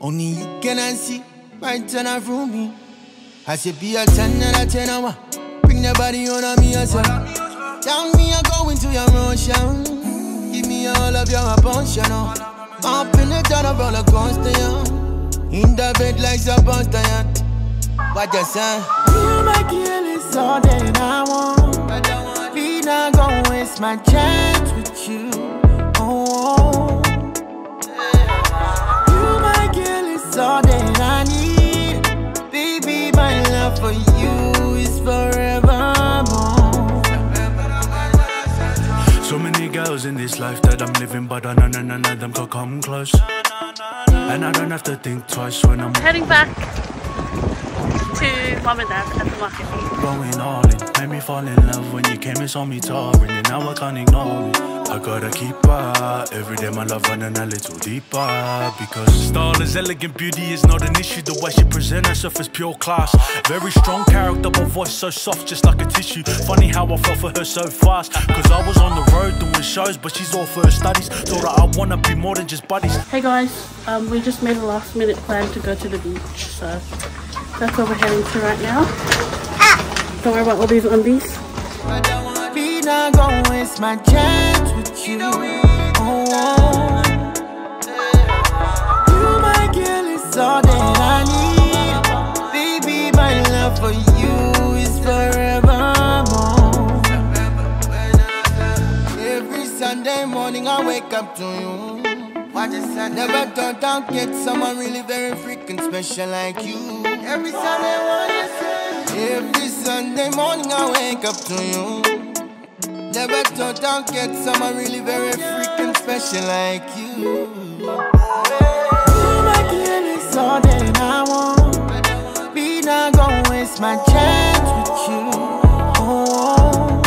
Only you can see my turn of me. I should be a 10 out of 10 hour. Bring the body on me yourself. Tell me I go into your ocean. Give me all of your emotion. Oh. Up in the turn of roller coaster, yeah. In the bed like Sebastian. yeah. What you say? You my girl is all that I want. Be not gonna waste my chance with you. Oh. You my girl is all that I need. Baby, my love for you is forevermore. So many girls in this life that I'm living, but I know none, none of them could come close. And I don't have to think twice when I'm Heading back to mum and dad at the market. going all in. Made me fall in love when you came and saw me touring, and now I can't ignore me. I gotta keep up every day. My love running a little deeper because style is elegant, beauty is not an issue. The way she presents herself is pure class. Very strong character, but voice so soft, just like a tissue. Funny how I fell for her so fast. Cause I was on the road doing shows, but she's all for her studies. Told her I wanna be more than just buddies. Hey guys, um, we just made a last minute plan to go to the beach, so that's where we're heading to right now. Ah. Don't worry about all these undies. Be not gonna waste my chance with you. Oh, you my girl is all that I need. Baby, my love for you is forevermore. Every Sunday morning I wake up to you. Never thought I'd get someone really very freaking special like you. Every Sunday morning, every Sunday morning I wake up to you. Never thought I'd get someone really very freaking special like you. You my girl is all that I want. Be not gonna waste my chance with you. Oh,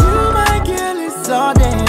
you my girl is all that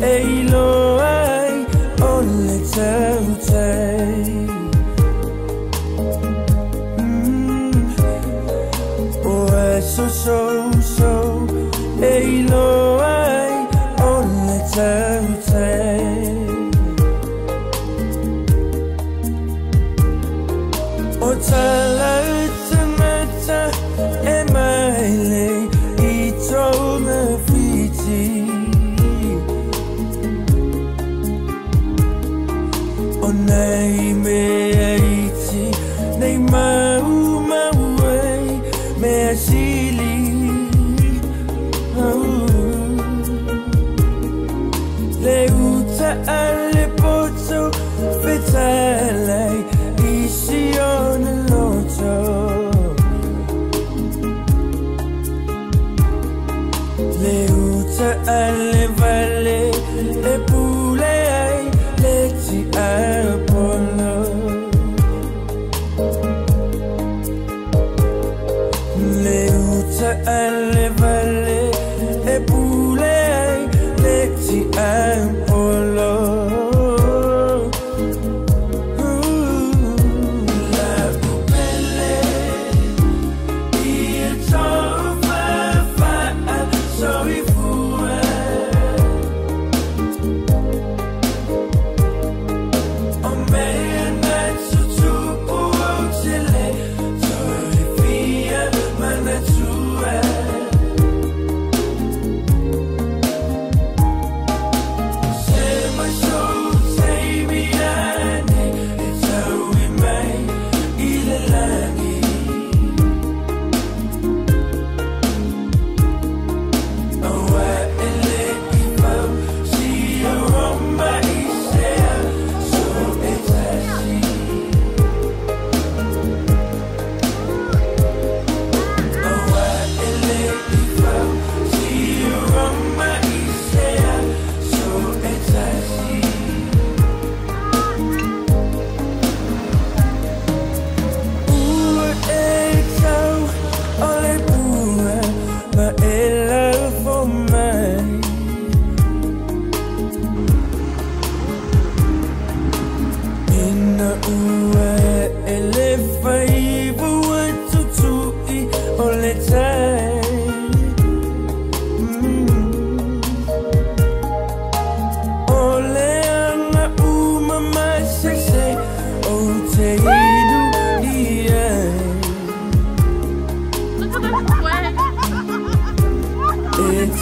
e lo ai o le tau tei Mm. So so early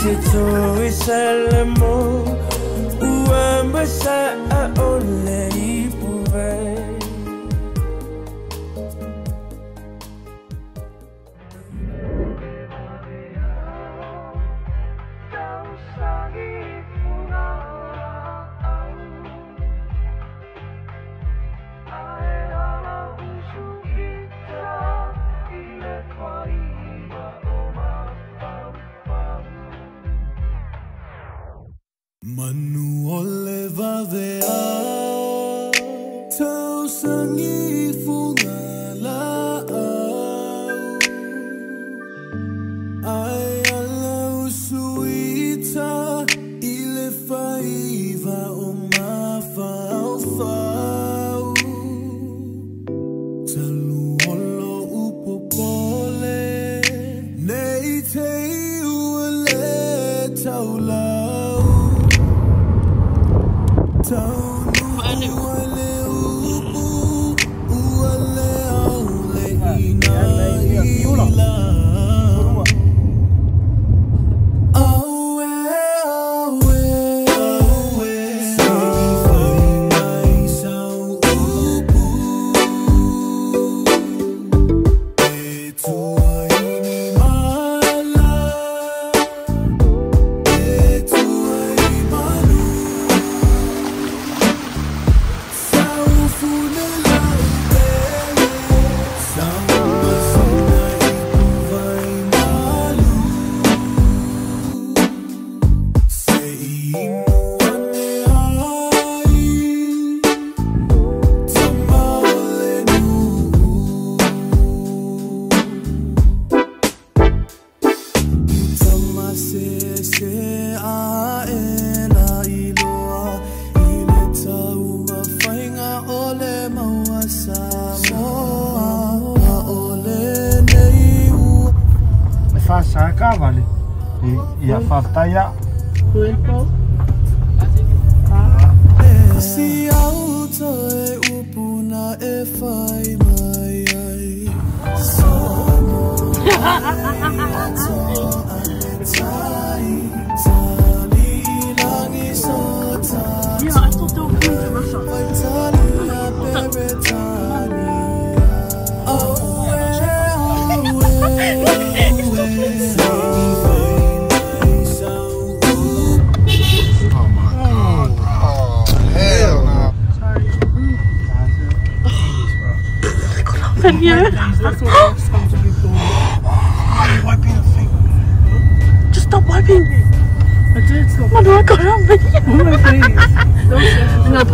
Sitôt et seulement Où va au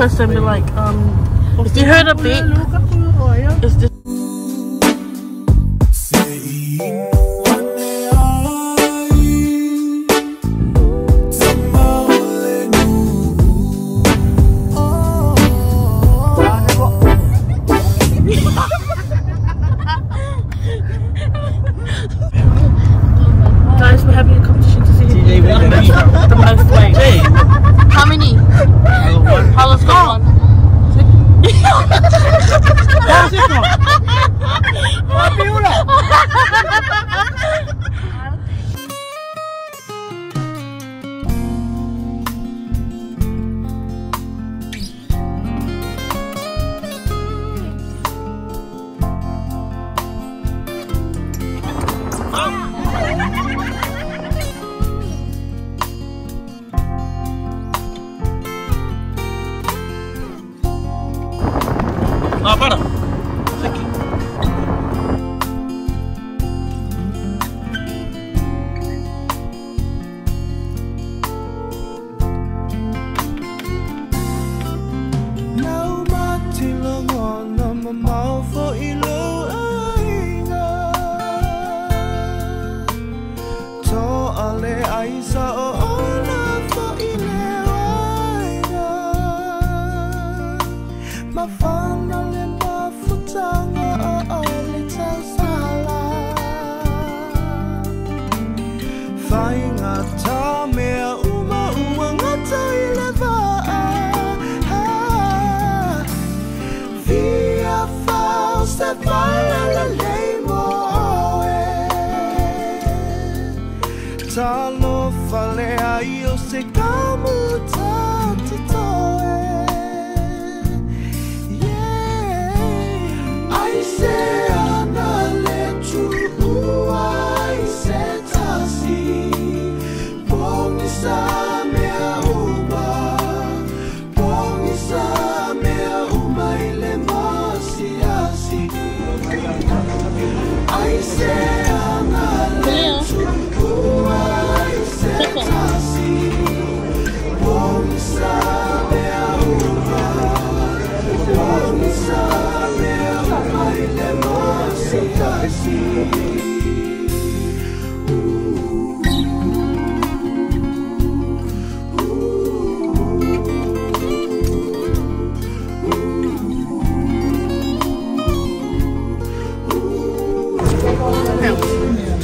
person be like, um, if you heard a beat, is this Guys, we're having a competition to see who the most. How many? How was go? How's it going? Kamuta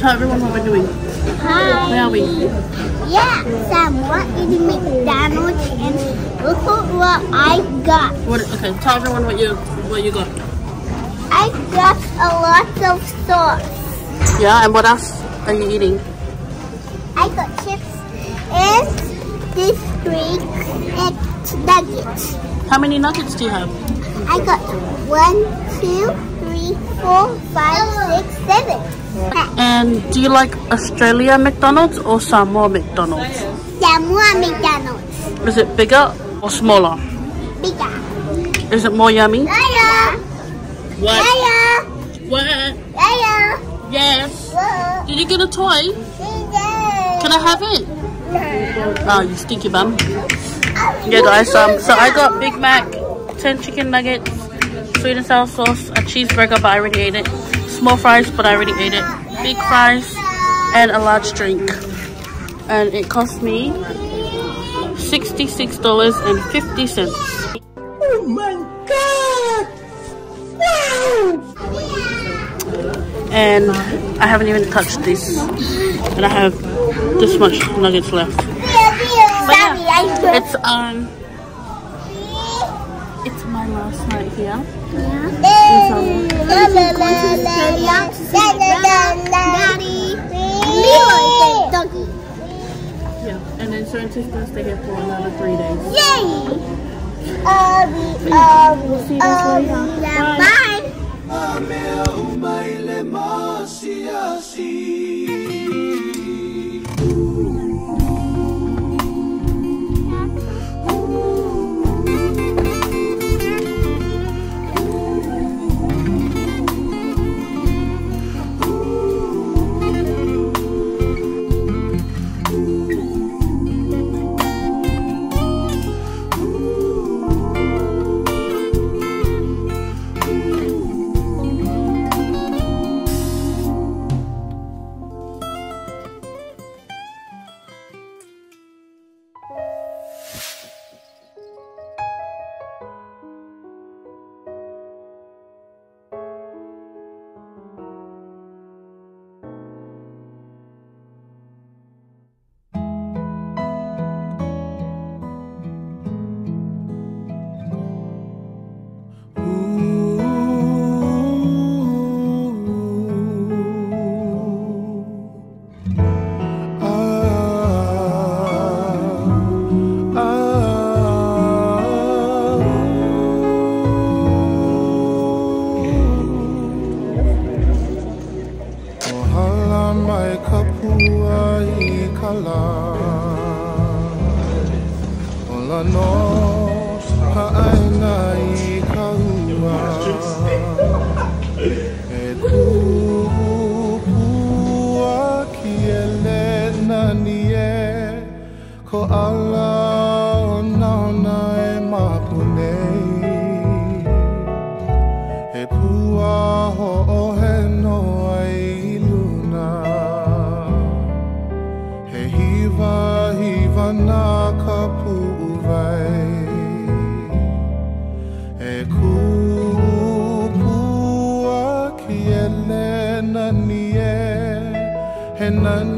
tell everyone what we're doing. Hi. Where are we? Yeah, Sam, what is McDonald's and look at what I got. What? Okay, tell everyone what you what you got. I got a lot of sauce. Yeah, and what else are you eating? I got chips and this drink and nuggets. How many nuggets do you have? I got one, two, three, four, five, six, seven. And do you like Australia McDonald's or Samoa McDonald's? Samoa McDonald's. Is it bigger or smaller? Bigger. Is it more yummy? Yeah, What? yeah, where? Yeah. Yes. Did you get a toy? Yeah. Can I have it? No. Oh, you stinky bum. Yeah, guys. Um, so I got Big Mac, ten chicken nuggets, sweet and sour sauce, a cheeseburger, but I already ate it. Small fries, but I already ate it. Big fries and a large drink. And it cost me $66.50. And I haven't even touched this, and I have this much nuggets left. I It's um, it's my last night here. Leo. Yeah, and then Serenty's gonna stay here for another three days. Yay! Um, um, um, bye. Amea uma i le masi asi mai ka pua i ka la no ka ai He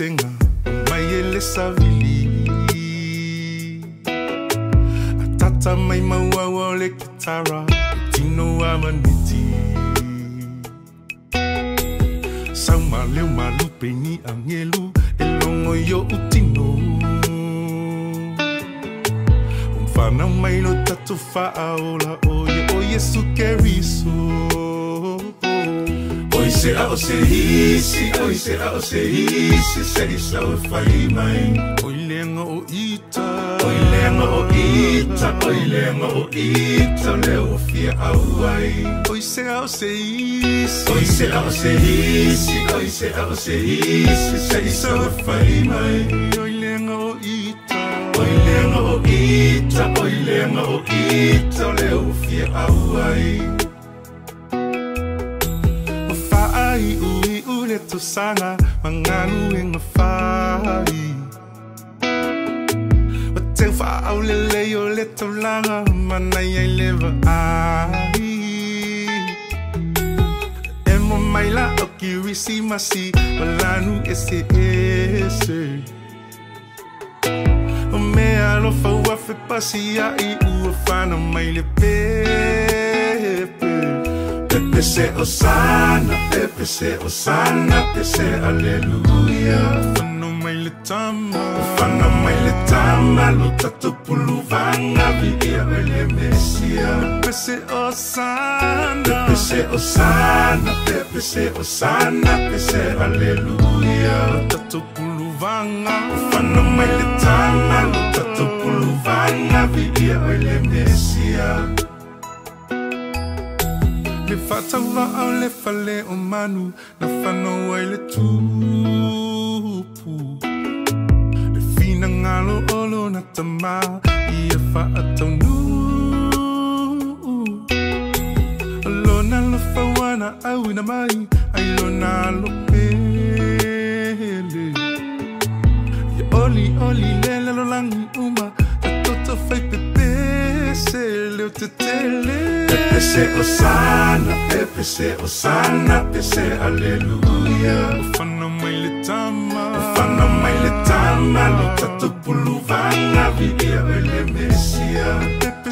pesenga mayele savili. Atata mai mauaua o le kitara tino amaniti sauma leo malupe ni angelu e yo utino. Umfana mai no tatu faaola oye o yesu keriso Será você rir, se oi, será você isso se seri sau fai mai. Oi lenga o ita. Oi lenga o ita, oi lenga o ita, leo fia au ai. Oi será você rir, oi será você isso se oi será você rir, se seri sau fai mai. Oi lenga o ita. Oi lenga o ita, oi lenga o ita, leo fia au ai. Ule to sanga Manganu e mafai. O te wha au le le o le to langa Mana i leva ai E mo mai la o ki risi masi Malanu e se e se O mea lo fa ua fe pasi a i ua whana mai le pepe Pepe se osana, Pepe se osana, Pepe se aleluia. Fana mai le tama, fana mai le tama, lo tatu pulu vanga vidia ele mesia. Pepe se osana, Pepe se osana, Pepe se osana, Pepe se aleluia. Lo tatu pulu vanga, fana mai le tama, lo tatu pulu vanga vidia ele mesia. Le fatawa au le fale o manu Na whano ai le tupu. Le fina ngalo olo na tama Ia wha atau nu Alo na lo whawana au ina mai Ai lo na lo pele. Ia oli oli le se leo te tele. Pepe se osana, pepe se osana, pepe se aleluia Ufana ufana mai le tama Lo tatu pulu vanga vidia ele mesia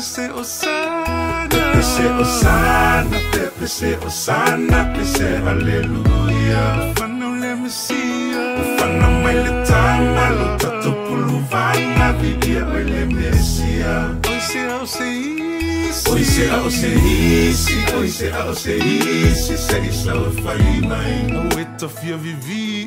se osana, se osana, pepe se osana, pepe se aleluia Ufana mesia, ufana mai le tama Lo tatu pulu vanga vidia ele mesia se au se isi, oi se au se isi, oi se au se isi Se isa o fai mai, o eta fia vivi.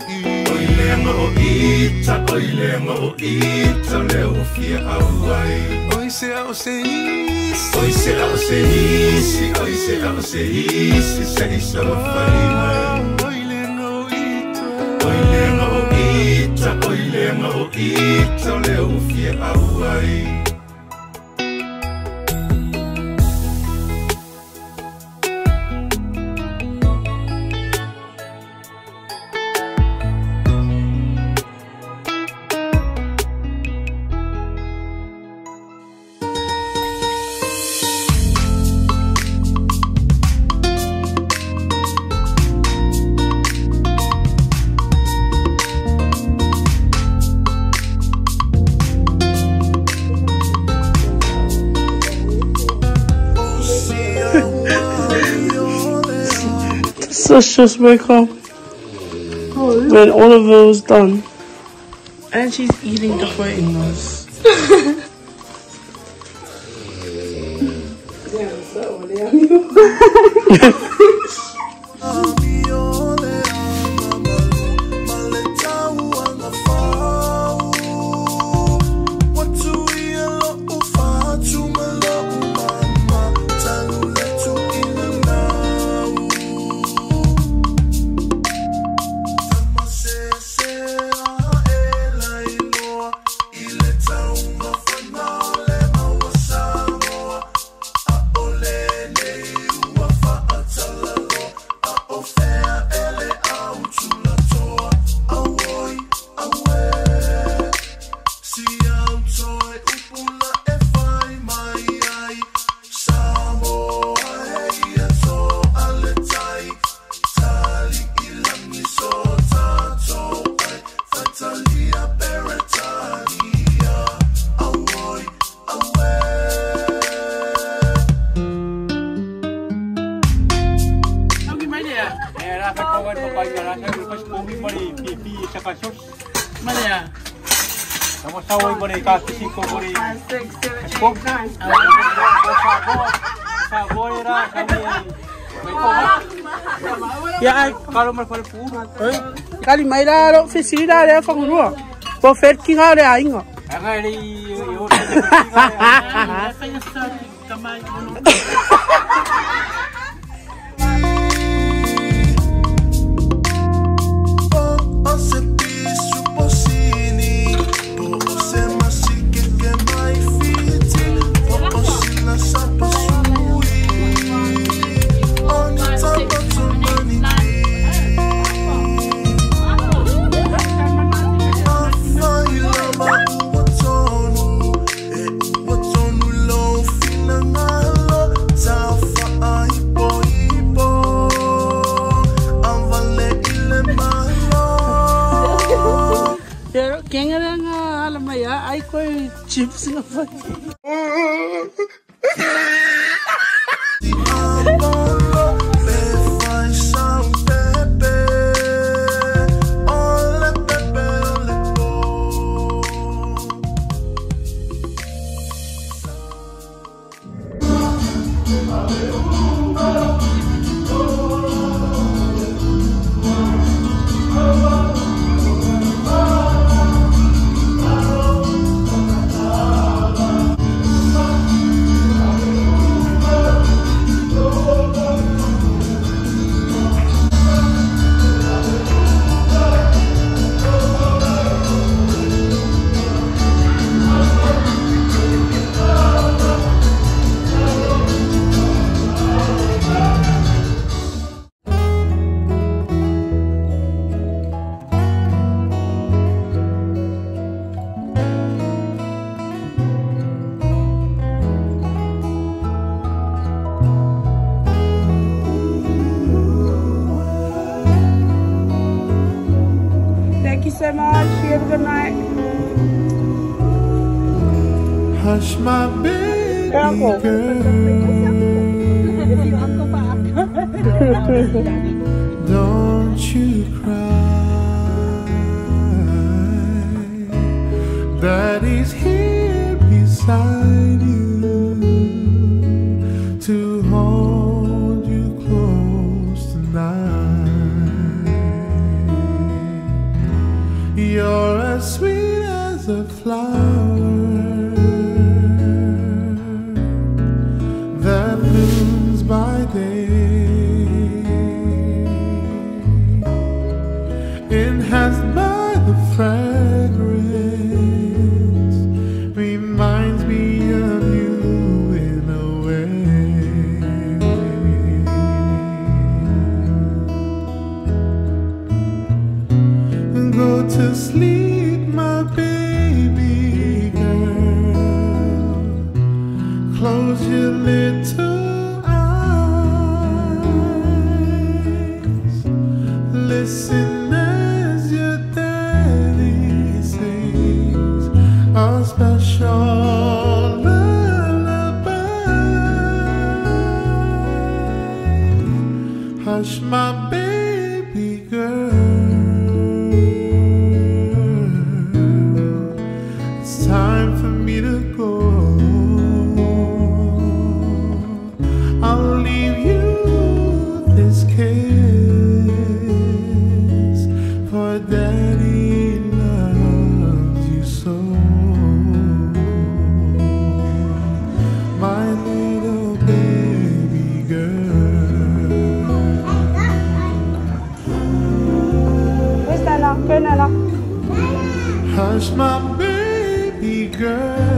Oi lenga o ita, oi lenga o ita. Le o fia au ai Oi se au se isi, oi se au se isi, oi se au se isi Se isa o fai mai Oi lenga o ita, oi lenga o ita, oi lenga o ita Le o fia au Let's just wake up oh. when all of it was done. And she's eating the fingers. Ole patatas e. Por favor, Por favor, irá Ya, kalau mereka pun, kali mai dah lo sisi dah dia faham dulu. Buffet king ada aing kok. Hahaha. Don't you cry. Close your little eyes. Listen as your daddy sings a special lullaby. Hush my Hush my baby girl.